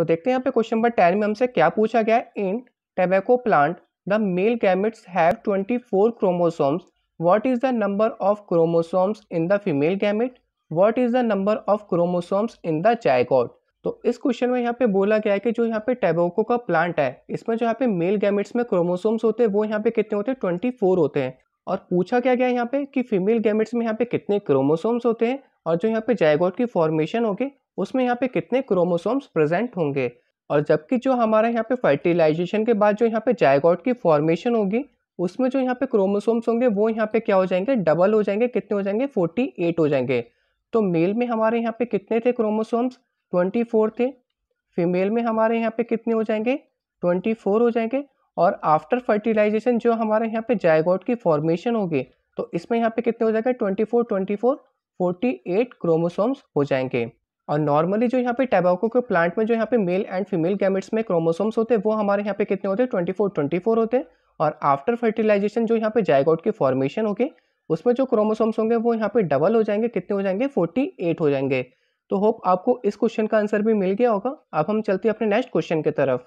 तो देखते हैं यहाँ पे क्वेश्चन नंबर टेन में हमसे क्या पूछा गया है? In tobacco plant the male gametes have 24 chromosomes what is the number of chromosomes in the female gamete what is the number of chromosomes in the zygote तो इस क्वेश्चन में यहाँ पे बोला गया है कि जो यहाँ पे टेबोको का प्लांट है, इसमें जो यहाँ पे मेल गैमेट्स में क्रोमोसोम्स होते हैं, वो यहाँ पे कितने होते हैं? ट्वेंटी फोर होते हैं। और पूछा क्या गया यहाँ पे कि फीमेल गैमेट्स में यहाँ पे कितने क्रोमोसोम्स होते हैं? और जो यहाँ पे जायगोट की फॉर्मेशन होगी उसमें यहाँ पे कितने क्रोमोसोम्स प्रेजेंट होंगे? और जबकि जो हमारा यहाँ पे फर्टिलाइजेशन के बाद जो यहाँ पे जायगॉट की फॉर्मेशन होगी, उसमें जो यहाँ पे क्रोमोसोम्स होंगे, वो यहाँ पे क्या हो जाएँगे? डबल हो जाएँगे। कितने हो जाएँगे? फोर्टी एट हो जाएँगे। तो मेल में हमारे यहाँ पे कितने थे क्रोमोसोम्स ट्वेंटी फोर थे। फीमेल में हमारे यहाँ पे कितने हो जाएँगे? ट्वेंटी फोर हो जाएँगे। और आफ्टर फर्टिलाइजेशन जो हमारे यहाँ पे जायगोट की फॉर्मेशन होगी तो इसमें यहाँ पे कितने हो जाएगा? Twenty four twenty four forty eight chromosomes हो जाएँगे। और नॉर्मली जो यहाँ पे टैबाको के प्लांट में जो यहाँ पे मेल एंड फीमेल गैमेट्स में क्रोमोसोम्स होते हैं, वो हमारे यहाँ पे कितने होते हैं? ट्वेंटी फोर ट्वेंटी फोर होते हैं। और आफ्टर फर्टिलाइजेशन जो यहाँ पे जायगोट की फॉर्मेशन होगी, उसमें जो क्रोमोसोम्स होंगे, वो यहाँ पे डबल हो जाएँगे। कितने हो जाएँगे? फोर्टी एट हो जाएँगे। तो होप आपको इस क्वेश्चन का आंसर भी मिल गया होगा। अब हम चलते हैं अपने नेक्स्ट क्वेश्चन की तरफ़।